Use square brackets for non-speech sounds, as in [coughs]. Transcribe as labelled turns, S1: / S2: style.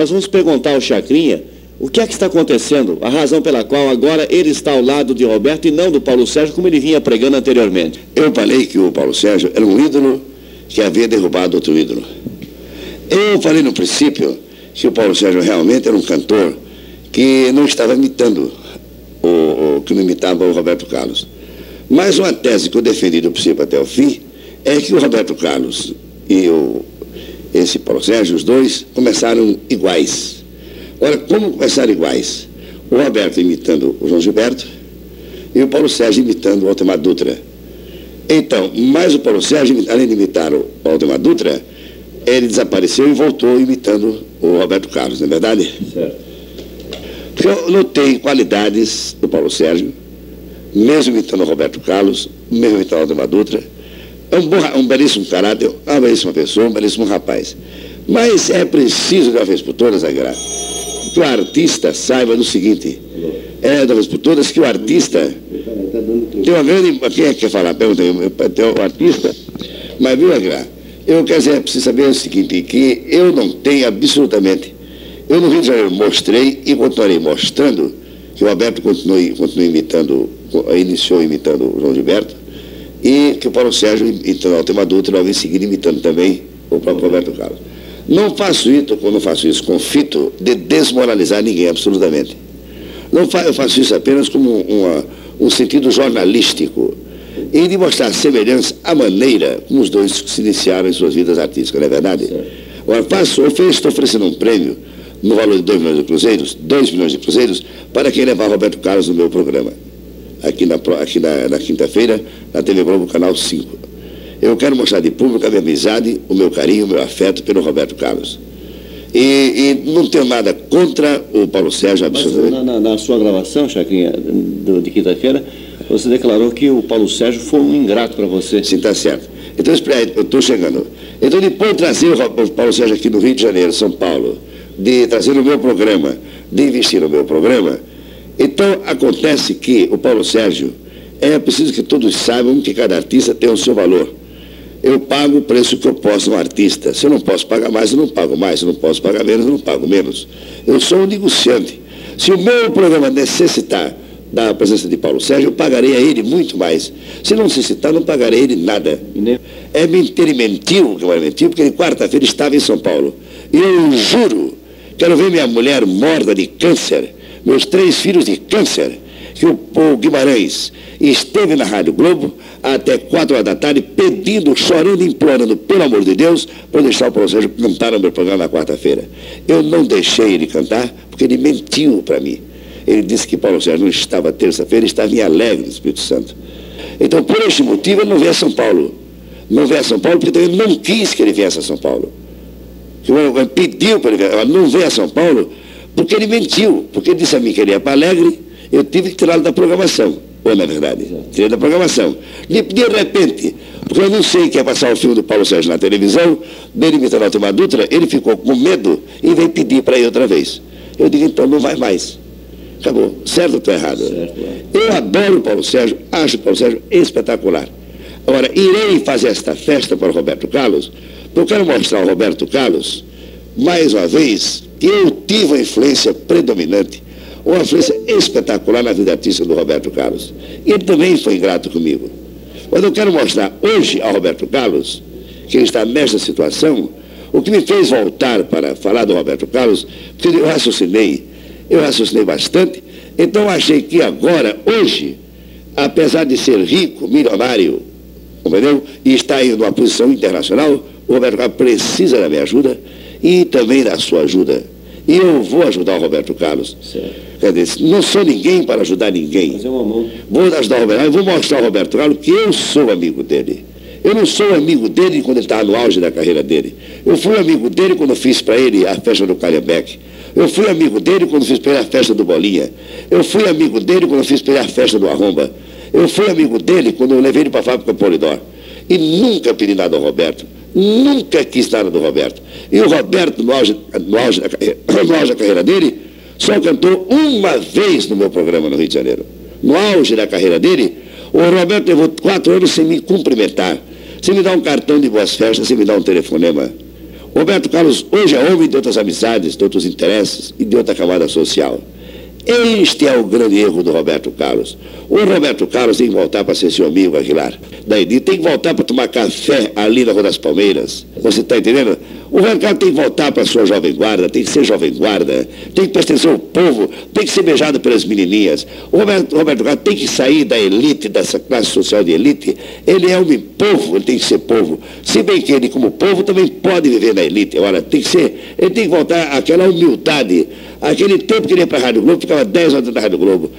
S1: Nós vamos perguntar ao Chacrinha o que é que está acontecendo, a razão pela qual agora ele está ao lado de Roberto e não do Paulo Sérgio, como ele vinha pregando anteriormente.
S2: Eu falei que o Paulo Sérgio era um ídolo que havia derrubado outro ídolo. Eu falei no princípio que o Paulo Sérgio realmente era um cantor que não estava imitando o, o que não imitava o Roberto Carlos. Mas uma tese que eu defendi do princípio até o fim é que o Roberto Carlos e o, esse Paulo Sérgio, os dois, começaram iguais Ora, como começaram iguais? O Roberto imitando o João Gilberto e o Paulo Sérgio imitando o Altemar Dutra. Então, mas o Paulo Sérgio, além de imitar o Altemar Dutra, ele desapareceu e voltou imitando o Roberto Carlos, não é verdade? Certo. Porque eu notei qualidades do Paulo Sérgio, mesmo imitando o Roberto Carlos, mesmo imitando o Altemar Dutra. É um, bom, um belíssimo caráter, uma belíssima pessoa, um belíssimo rapaz. Mas é preciso, de uma vez por todas, Aguilar, que o artista saiba do seguinte, é da vez por todas que o artista tem uma grande. Quem é que quer falar? Pergunta tem o artista, mas viu, Aguilar? Eu quero dizer, preciso saber o seguinte, que eu não tenho absolutamente. Eu no Rio de Janeiro mostrei e continuarei mostrando que o Alberto continue imitando, iniciou imitando o João Gilberto, e que o Paulo Sérgio, então, o tema adulto, logo em seguida imitando também o próprio Roberto Carlos. Não faço isso, quando faço isso com fito, de desmoralizar ninguém, absolutamente. Não fa eu faço isso apenas como uma, um sentido jornalístico e de mostrar semelhança à maneira como os dois se iniciaram em suas vidas artísticas, não é verdade? Agora, faço, estou oferecendo um prêmio no valor de 2 milhões de cruzeiros, 2 milhões de cruzeiros, para quem levar Roberto Carlos no meu programa. Aqui na, aqui na, na quinta-feira, na TV Globo, canal 5. Eu quero mostrar de público a minha amizade, o meu carinho, o meu afeto pelo Roberto Carlos. E, e não tenho nada contra o Paulo Sérgio, absolutamente.
S1: Na, na, na, sua gravação, Chacrinha, de quinta-feira, você declarou que o Paulo Sérgio foi um ingrato para você.
S2: Sim, está certo. Então, eu estou chegando. Então, depois de trazer o Paulo Sérgio aqui no Rio de Janeiro, São Paulo, de trazer o meu programa, de investir no meu programa, então acontece que o Paulo Sérgio, é preciso que todos saibam que cada artista tem o seu valor eu pago o preço que eu posso um artista. Se eu não posso pagar mais, eu não pago mais. Se eu não posso pagar menos, eu não pago menos. Eu sou um negociante. Se o meu programa necessitar da presença de Paulo Sérgio, eu pagarei a ele muito mais. Se não necessitar, não pagarei a ele nada. É mentira e mentiu, que vai mentir, porque ele quarta-feira estava em São Paulo. E eu juro, quero ver minha mulher morta de câncer, meus três filhos de câncer que o, o Guimarães esteve na Rádio Globo até quatro horas da tarde pedindo, chorando, implorando, pelo amor de Deus, para deixar o Paulo Sérgio cantar no meu programa na quarta-feira. Eu não deixei ele cantar porque ele mentiu para mim. Ele disse que Paulo Sérgio não estava terça-feira, estava em Alegre do Espírito Santo. Então, por este motivo, ele não veio a São Paulo. Não veio a São Paulo porque também não quis que ele viesse a São Paulo. Ele pediu para ele vir, não veio a São Paulo porque ele mentiu, porque disse a mim que ele ia para Alegre eu tive que tirá-lo da programação. Ou na verdade, tirei da programação. De, de repente, porque eu não sei que ia passar o filme do Paulo Sérgio na televisão, dele imitando a Tomar Dutra, ele ficou com medo e veio pedir para ir outra vez. Eu digo, então não vai mais. Acabou. Certo ou estou errado? Certo. Eu adoro o Paulo Sérgio, acho o Paulo Sérgio espetacular. Agora, irei fazer esta festa para o Roberto Carlos, porque eu quero mostrar ao Roberto Carlos, mais uma vez, que eu tive a influência predominante uma influência espetacular na vida artística do Roberto Carlos. E ele também foi ingrato comigo. Mas eu quero mostrar hoje ao Roberto Carlos, que está nesta situação, o que me fez voltar para falar do Roberto Carlos, porque eu raciocinei, eu raciocinei bastante, então achei que agora, hoje, apesar de ser rico, milionário, entendeu? E está em uma posição internacional, o Roberto Carlos precisa da minha ajuda e também da sua ajuda. E eu vou ajudar o Roberto Carlos. Quer dizer, não sou ninguém para ajudar ninguém.
S1: Mão.
S2: Vou ajudar o Roberto Carlos, vou mostrar ao Roberto Carlos que eu sou amigo dele. Eu não sou amigo dele quando ele estava no auge da carreira dele. Eu fui amigo dele quando fiz para ele a festa do Calhambeck. Eu fui amigo dele quando fiz para ele a festa do Bolinha. Eu fui amigo dele quando fiz para ele a festa do Arromba. Eu fui amigo dele quando eu levei ele para a fábrica Polidor. E nunca pedi nada ao Roberto. Nunca quis nada do Roberto. E o Roberto, no auge, no auge, [coughs] no auge da carreira dele, só cantou uma vez no meu programa no Rio de Janeiro. No auge da carreira dele, o Roberto levou quatro anos sem me cumprimentar, sem me dar um cartão de boas festas, sem me dar um telefonema. Roberto Carlos hoje é homem de outras amizades, de outros interesses e de outra camada social. Este é o grande erro do Roberto Carlos. O Roberto Carlos tem que voltar para ser seu amigo, Aguilar. Daí tem que voltar para tomar café ali na Rua das Palmeiras. Você está entendendo? O Carlos tem que voltar para a sua jovem guarda, tem que ser jovem guarda, tem que pertencer ao povo, tem que ser beijado pelas menininhas. O Roberto, Roberto Carlos tem que sair da elite, dessa classe social de elite. Ele é um povo, ele tem que ser povo. Se bem que ele, como povo, também pode viver na elite. Agora, tem que ser, ele tem que voltar àquela humildade, aquele tempo que ele ia para a Rádio Globo, ficava 10 horas na Rádio Globo.